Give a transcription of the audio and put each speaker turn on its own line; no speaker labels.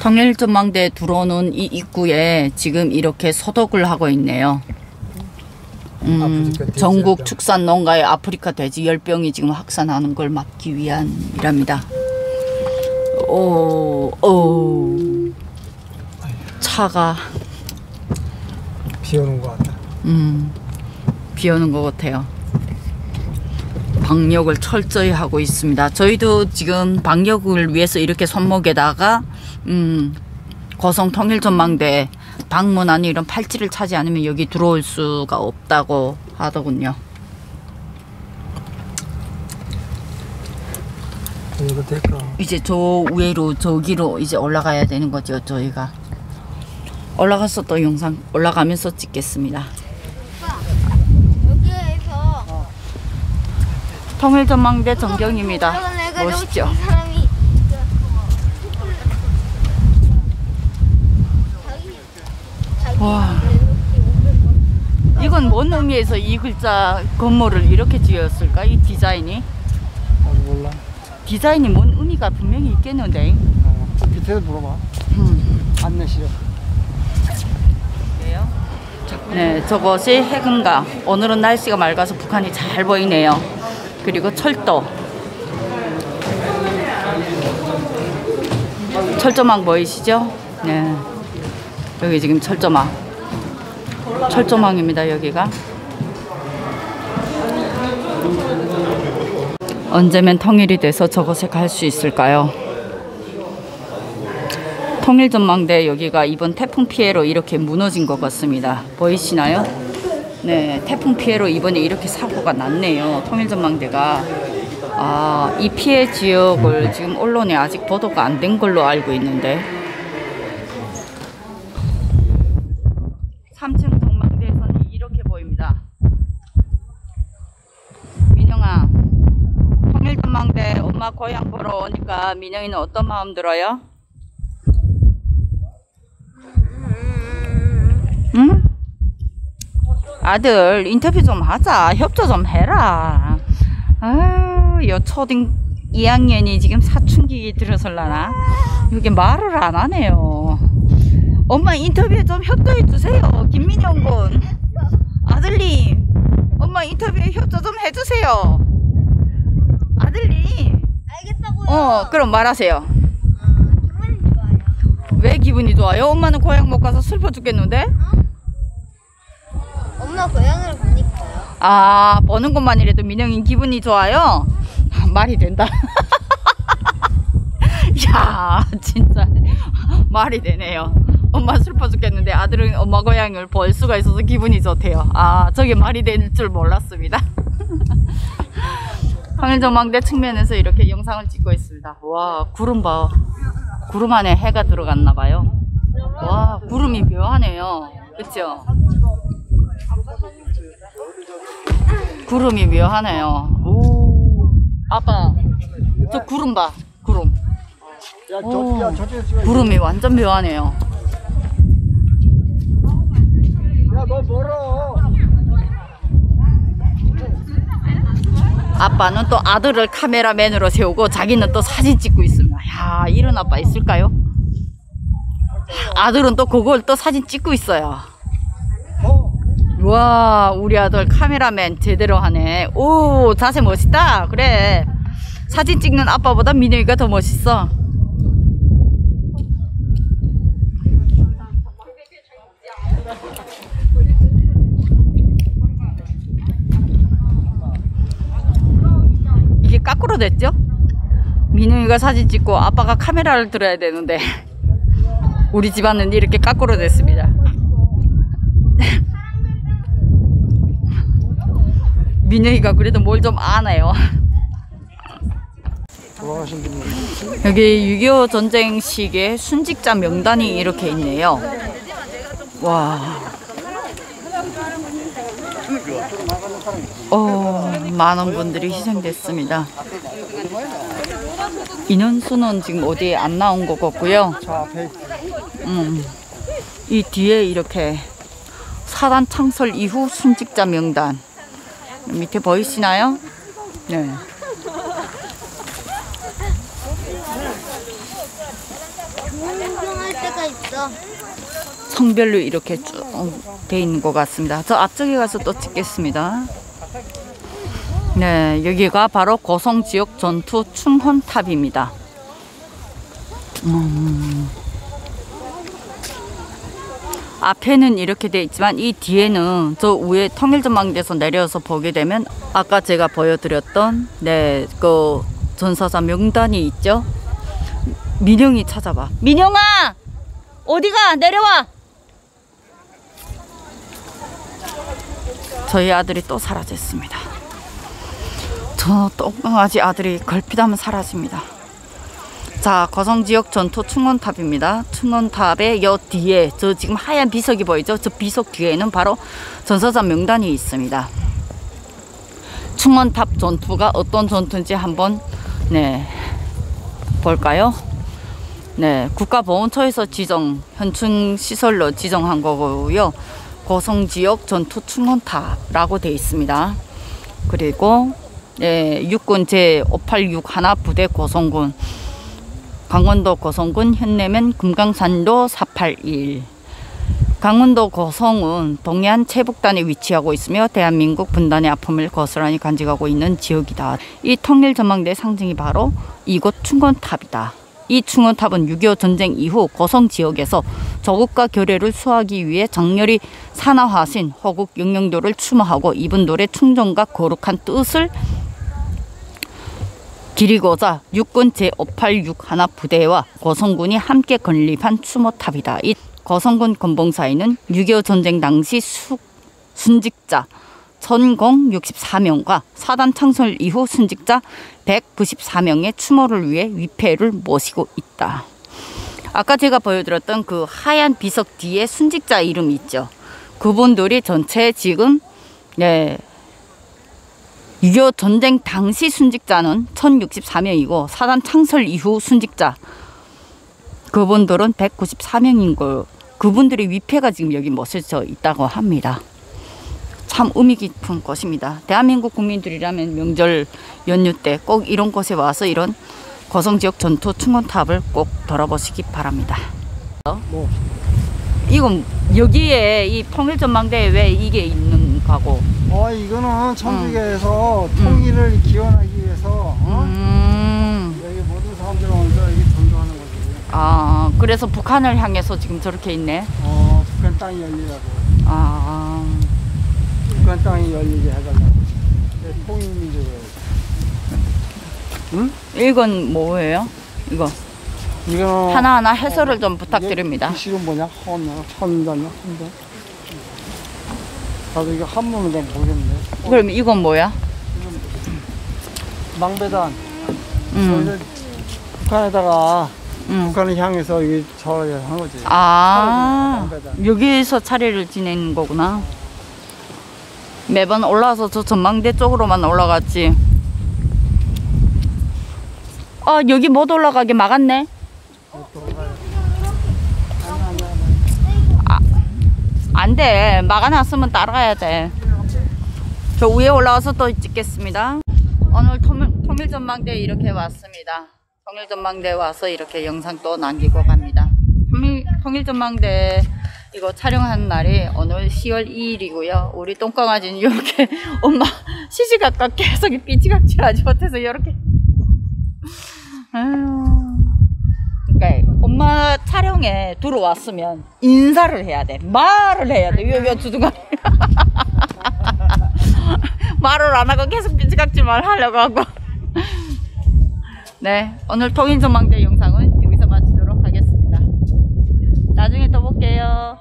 통일 전망대 들어오는 이 입구에 지금 이렇게 소독을 하고 있네요. 음, 전국. 축산 농가의 아프리카 돼지 열병이 지금 확산하는 걸 막기 위함이랍니다. 오, 오, 차가
비 오는 것 같다.
음, 비 오는 것 같아요. 방역을 철저히 하고 있습니다. 저희도 지금 방역을 위해서 이렇게 손목에다가 음, 고성 통일전망대 방문 안에 이런 팔찌를 차지 않으면 여기 들어올 수가 없다고 하더군요. 이제 저 위로 저기로 이제 올라가야 되는 거죠 저희가 올라가서 또 영상 올라가면서 찍겠습니다. 통일전망대 전경입니다. 멋있죠?
놓친 사람이
와. 이건 뭔 의미에서 이 글자 건물을 이렇게 지었을까? 이 디자인이?
아 몰라.
디자인이 뭔 의미가 분명히 있겠는데.
어, 밑에서 물어봐.
음.
안내시려.
네, 저것이 해금강. 오늘은 날씨가 맑아서 북한이 잘 보이네요. 그리고 철도. 철조망 보이시죠? 네. 여기 지금 철조망. 철조망입니다, 여기가. 언제면 통일이 돼서 저곳에 갈 수 있을까요? 통일전망대 여기가 이번 태풍 피해로 이렇게 무너진 것 같습니다. 보이시나요? 네, 태풍 피해로 이번에 이렇게 사고가 났네요. 통일전망대가. 아, 이 피해 지역을 지금 언론에 아직 보도가 안 된 걸로 알고 있는데. 3층 전망대에서는 이렇게 보입니다. 민영아, 통일전망대 엄마 고향 보러 오니까 민영이는 어떤 마음 들어요? 응? 아들 인터뷰 좀 하자 협조 좀 해라 아유 요 초등 2학년이 지금 사춘기 들어설라나 이게 말을 안 하네요 엄마 인터뷰에 좀 협조해 주세요 김민영 군 아들님 엄마 인터뷰에 협조 좀 해주세요 아들님. 어 그럼 말하세요
좋아요.
왜 기분이 좋아요? 엄마는 고향 못 가서 슬퍼 죽겠는데?
엄마 고양이를 보니까요.
아 보는 것만이라도 민영이 기분이 좋아요? 아, 말이 된다 야 진짜 말이 되네요 엄마 슬퍼 죽겠는데 아들은 엄마 고향을 볼 수가 있어서 기분이 좋대요 아 저게 말이 될 줄 몰랐습니다 황일전망대 측면에서 이렇게 영상을 찍고 있습니다 와 구름 봐 구름 안에 해가 들어갔나 봐요 와 구름이 묘하네요 그쵸? 구름이 묘하네요. 오, 아빠, 저 구름 봐, 구름.
야,
오. 구름이 완전 묘하네요.
야, 너 멀어.
아빠는 또 아들을 카메라맨으로 세우고 자기는 또 사진 찍고 있습니다. 야, 이런 아빠 있을까요? 아들은 또 그걸 또 사진 찍고 있어요.
어.
와, 우리 아들 카메라맨 제대로 하네. 오, 자세 멋있다. 그래. 사진 찍는 아빠보다 민영이가 더 멋있어. 됐죠? 민영이가 사진 찍고 아빠가 카메라를 들어야 되는데 우리 집안은 이렇게 거꾸로 됐습니다. 민영이가 그래도 뭘 좀 아네요. 여기 6.25 전쟁 시기에 순직자 명단이 이렇게 있네요. 와. 어, 많은 분들이 희생됐습니다. 인원수는 지금 어디에 안 나온 것 같고요.
저 앞에.
음, 이 뒤에 이렇게 사단 창설 이후 순직자 명단 밑에 보이시나요? 네.
때가 있어.
성별로 이렇게 쭉 돼 있는 것 같습니다. 저 앞쪽에 가서 또 찍겠습니다. 네, 여기가 바로 고성 지역 전투 충혼탑입니다. 음. 앞에는 이렇게 돼 있지만 이 뒤에는 저 위에 통일전망대에서 내려서 보게 되면 아까 제가 보여드렸던 네그 전사자 명단이 있죠. 민영이 찾아봐. 민영아 어디가 내려와. 저희 아들이 또 사라졌습니다. 저 똥강아지 아들이 걸핏하면 사라집니다. 자, 거성 지역 전투 충원탑입니다. 충원탑의 여 뒤에 저 지금 하얀 비석이 보이죠? 저 비석 뒤에는 바로 전사자 명단이 있습니다. 충원탑 전투가 어떤 전투인지 한번 네 볼까요? 네, 국가보훈처에서 지정 현충 시설로 지정한 거고요. 고성 지역 전투 충원탑라고 돼 있습니다. 그리고 네, 육군 제586 하나 부대 고성군 강원도 고성군 현내면 금강산도 481 강원도 고성은 동해안 최북단에 위치하고 있으며 대한민국 분단의 아픔을 고스란히 간직하고 있는 지역이다. 이 통일 전망대 상징이 바로 이곳 충원탑이다. 이 충원탑은 6.25 전쟁 이후 고성 지역에서 조국과 교례를 수하기 위해 장렬히 산화하신 허국 영령도를 추모하고 이분들의 충정과 거룩한 뜻을 기리고자 육군 제586 하나 부대와 고성군이 함께 건립한 추모탑이다. 이 고성군 건봉사에는 6.25 전쟁 당시 수, 순직자 전공 64명과 사단 창설 이후 순직자 194명의 추모를 위해 위패를 모시고 있다. 아까 제가 보여드렸던 그 하얀 비석 뒤에 순직자 이름 있죠. 그분들이 전체 지금 네, 6.25 전쟁 당시 순직자는 1064명이고 사단 창설 이후 순직자 그분들은 194명인 걸 그분들의 위패가 지금 여기 모셔져 있다고 합니다. 참 의미 깊은 곳입니다. 대한민국 국민들이라면 명절 연휴 때 꼭 이런 곳에 와서 이런 고성 지역 전투 충원탑을 꼭 돌아보시기 바랍니다.
뭐
이건 여기에 이 통일전망대에 왜 이게 있는 거고?
어 이거는 천주교에서 통일을 기원하기 위해서 어?
음.
여기 모든 사람들 오면서 여기 전도하는 거지.
아, 그래서 북한을 향해서 지금 저렇게 있네.
어 북한 땅이 열리라고.
아,
북한 땅이 열리게 해달라고. 네, 통일민족으로. 응?
이건 뭐예요? 이거
이거는
하나하나 해설을 좀 부탁드립니다.
글씨가 뭐냐? 헌, 헌단이야, 헌단. 나도 이거 한문은 잘 모르겠네.
그럼 이건 뭐야?
망배단.
음,
북한에다가
음.
북한을 향해서 이게 저렇게 한 거지.
아. 여기서 차례를 지내는 거구나. 매번 올라와서 저 전망대 쪽으로만 올라갔지. 아, 여기 못 올라가게 막았네. 안 돼. 막아놨으면 따라가야 돼. 저 위에 올라와서 또 찍겠습니다. 오늘 통일, 통일 전망대 이렇게 왔습니다. 통일 전망대 와서 이렇게 영상 또 남기고 갑니다. 통일, 통일 전망대 이거 촬영한 날이 오늘 10월 2일이고요. 우리 똥강아지는 이렇게 엄마 시시각각 계속 삐지각질하지 못해서 이렇게 아유. 그러니까 엄마 촬영에 들어왔으면 인사를 해야 돼. 말을 해야 돼. 왜왜 주둥아 말을 안 하고 계속 삐지각지 말 하려고 하고. 네, 오늘 통인 전망대 영상은 여기서 마치도록 하겠습니다. 나중에 또 볼게요.